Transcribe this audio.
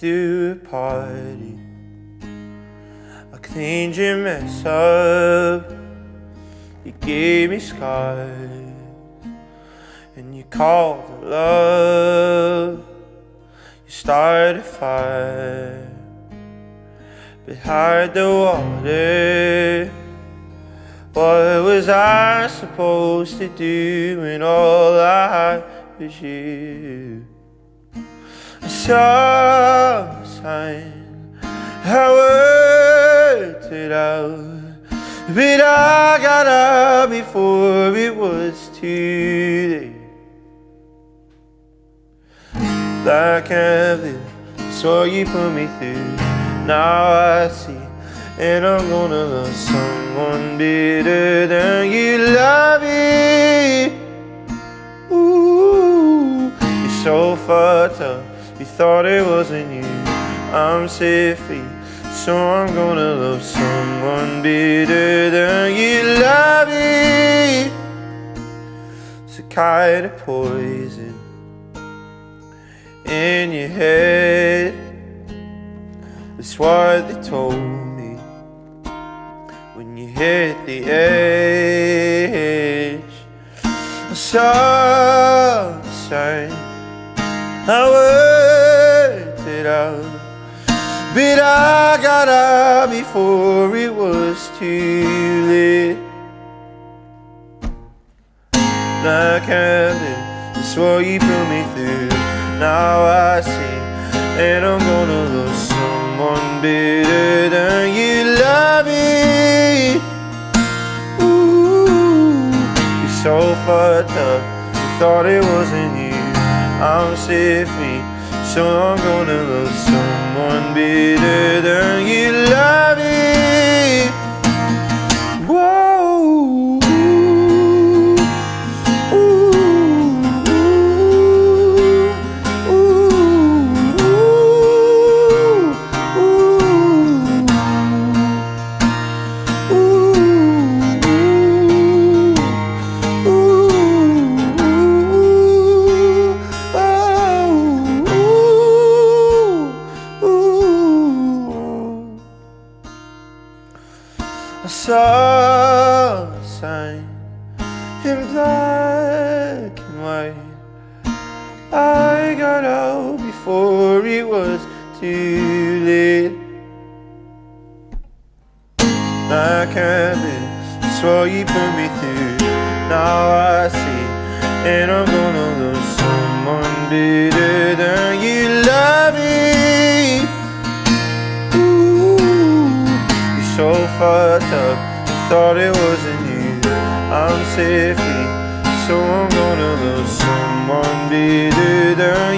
threw a party. I cleaned your mess up. You gave me scars. And you called it love. You started a fire. Behind the water. What was I supposed to do when all I had was you? Sign, I it out, but I got up before it was too late. Like heaven, saw you put me through. Now I see, and I'm gonna love someone better than you love me. Ooh, you're so fucked up. You thought it wasn't you. I'm free, so I'm gonna love someone better than you love me. It's a kind of poison in your head. That's what they told me when you hit the edge. I saw the sign, I worked before it was too late. Like heaven, that's what you put me through. Now I see, and I'm gonna love someone better than you love me. Ooh, you're so fucked up. You thought it wasn't you. I'm set free, so I'm gonna love someone better than you love saw a sign in black and white. I got out before it was too late. I can't so you put me through. Now I see, and I'm so fucked up. You thought it wasn't you. I'm free, so I'm gonna love someone better than